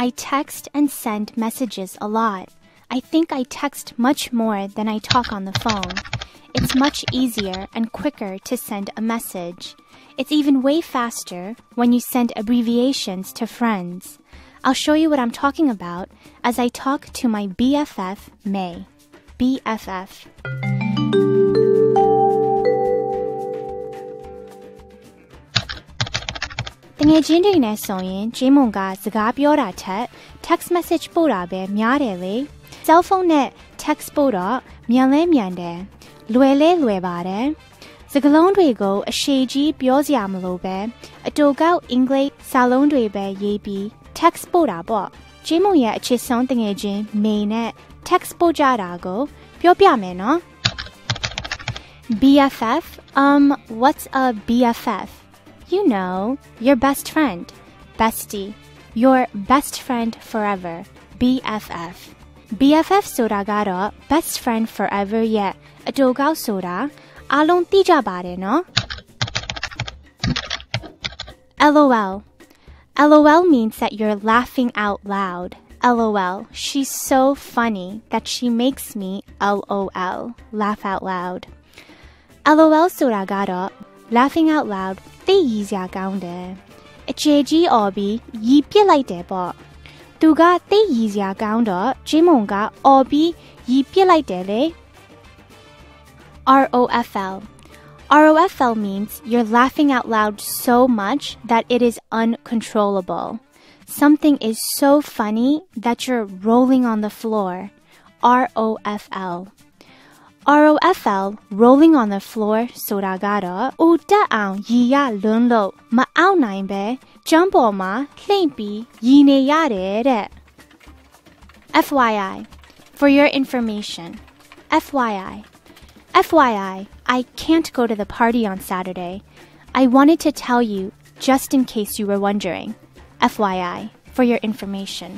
I text and send messages a lot. I think I text much more than I talk on the phone. It's much easier and quicker to send a message. It's even way faster when you send abbreviations to friends. I'll show you what I'm talking about as I talk to my BFF, May. BFF. ။ တငယ်ချင်းတွေနဲ့ဆိုရင်ဂျင်းမွန်ကစကားပြောတာထက် text message ပို့တာပဲများတယ်လေ။ cell phone နဲ့ text ပို့တော့မြန်လဲမြန်တယ်။လွယ်လဲလွယ်ပါတယ်။စကားလုံးတွေကိုအရှိကြီးပြောစရာမလိုပဲအတူကောက်အင်္ဂလိပ်စာလုံးတွေပဲရေးပြီး text ပို့တာပေါ့။ဂျင်းမွန်ရဲ့အချစ်ဆုံးတငယ်ချင်းမေနဲ့ text ပို့ကြတာကိုပြောပြမယ်နော်။ BFF um what's a BFF You know, your best friend, bestie, your best friend forever, BFF. BFF ဆိုတာကတော့ best friend forever ရဲ့အတူကောက်ဆိုတာအားလုံးသိကြပါတယ်နော် LOL LOL means that you're laughing out loud. LOL. She's so funny that she makes me LOL. Laugh out loud. LOL ဆိုတာကတော့ laughing out loud သိရည်စရာကောင်းတယ်။အခြေကြီးអော်ပြီးရီပစ်လိုက်တယ်ပေါ့။သူကသိရည်စရာကောင်းတော့ဂျင်းမုံကអော်ပြီးရီပစ်လိုက်တယ်လေ။ ROFL ROFL means you're laughing out loud so much that it is uncontrollable. Something is so funny that you're rolling on the floor. ROFL ROFL rolling on the floor ဆိုတာကတော့အိုတက်အောင်ရီရလွန်းလို့မအောင်နိုင်ပဲကျမ်းပေါ်မှာလှိမ့်ပြီးရီနေရတယ်တဲ့ FYI for your information FYI FYI I can't go to the party on Saturday I wanted to tell you just in case you were wondering FYI for your information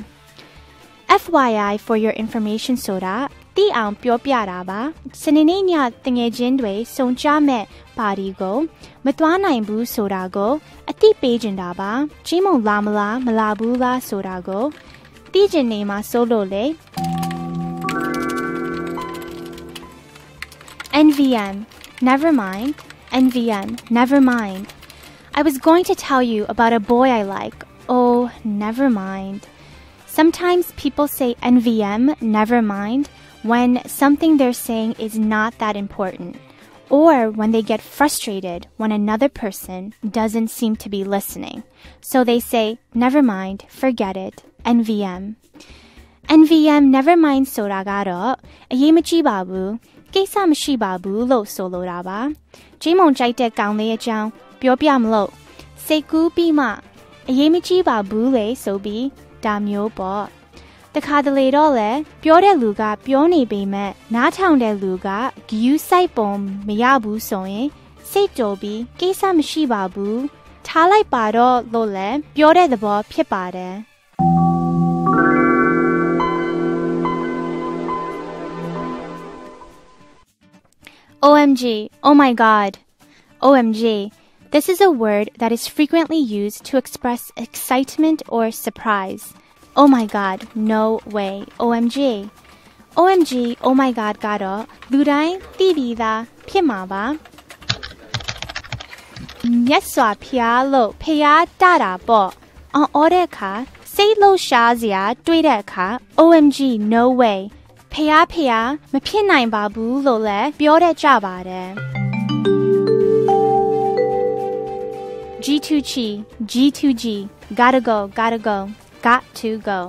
FYI for your information ဆိုတာ သိအောင်ပြောပြတာပါစနေနေ့ညတငယ်ချင်းတွေစုံကြမဲ့ပါတီကိုမသွားနိုင်ဘူးဆိုတာကိုအသိပေးကြတာပါကြီးမုံလာမလားမလာဘူးလားဆိုတာကိုသိကျင်နေမှာစိုးလို့လေ NVM never mind NVM never mind I was going to tell you about a boy I like oh never mind Sometimes people say NVM never mind when something they're saying is not that important, or when they get frustrated when another person doesn't seem to be listening. So they say, never mind, forget it, NVM. NVM never mindဆိုတာကတော့အရေးမကြီးပါဘူးကိစ္စမရှိပါဘူးလို့ဆိုလိုတာပါဂျိမုံကြိုက်တဲ့ကောင်လေးအကြောင်းပြောပြမလို့စိတ်ကူးပြီးမှအရေးမကြီးပါဘူးလေဆိုပြီးဒါမျိုးပေါ့ တခါတလေတော့လဲပြောတဲ့လူကပြောနေပေမဲ့နားထောင်တဲ့လူကဂယူးစိုက်ပုံမရဘူးဆိုရင်စိတ်ကြော်ပြီးကိစ္စမရှိပါဘူးထားလိုက်ပါတော့လို့လဲပြောတဲ့သဘောဖြစ်ပါတယ် OMG oh my god OMG This is a word that is frequently used to express excitement or surprise. Oh my god, no way. OMG. OMG, oh my god ကတော့လူတိုင်းသိပြီးသားဖြစ်မှာပါမြတ်စွာဘုရားလို့ဖျားတတာပေါ့အော်အော်တဲ့အခါစိတ်လှုပ်ရှားစရာတွေးတဲ့အခါ OMG no way ဖျားဖျားမဖြစ်နိုင်ပါဘူးလို့လည်းပြောတတ်ကြပါတယ် G2G G2G gotta go gotta go got to go.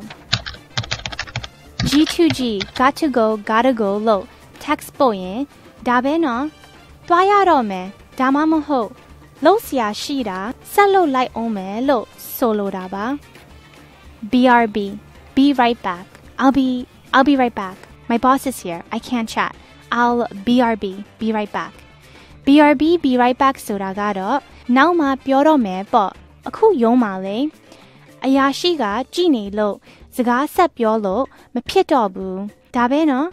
G2G got to go gotta go လို့ text ပို့ရင်ဒါပဲနော်တွားရတော့မယ်ဒါမှမဟုတ်လုံးစရာရှိတာဆက်လုပ်လိုက်အောင်မယ်လို့ဆိုလိုတာပါ BRB be right back I'll be I'll be right back my boss is here I can't chat I'll BRB be right back BRB be right back ဆိုတာကတော့နောက်မှပြောတော့မယ်ပေါ့အခုရုံးပါလေ အရာရှိကကြည်နေလို့စကားဆက်ပြောလို့မဖြစ်တော့ဘူးဒါပဲနော်